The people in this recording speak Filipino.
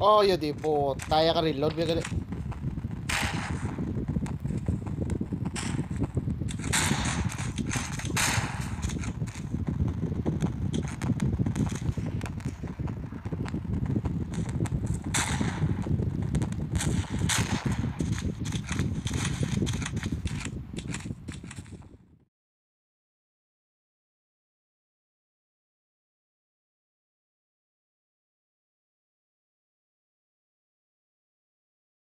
Oh, yun di po. Kaya ka reload. May.